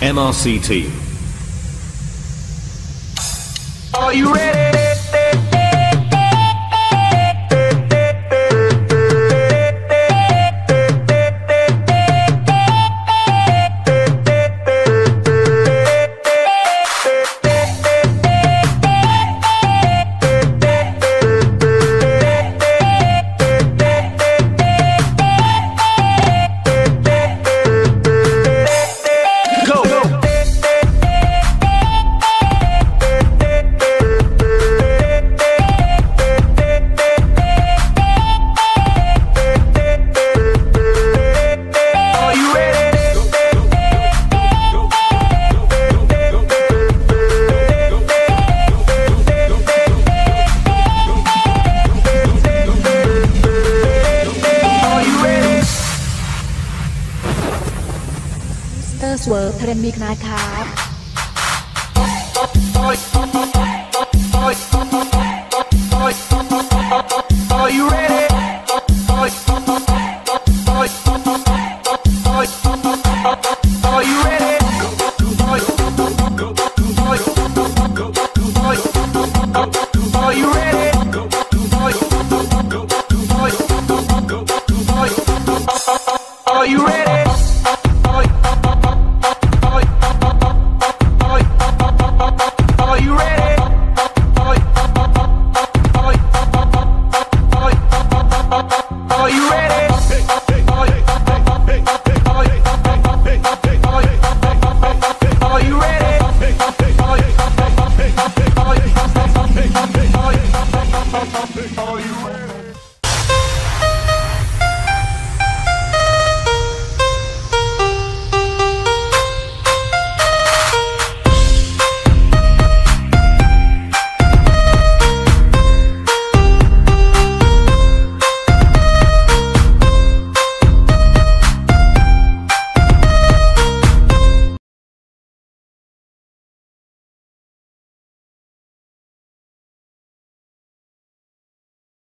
MRCT. Are you ready? Transfer เทรนด์มีนะคะ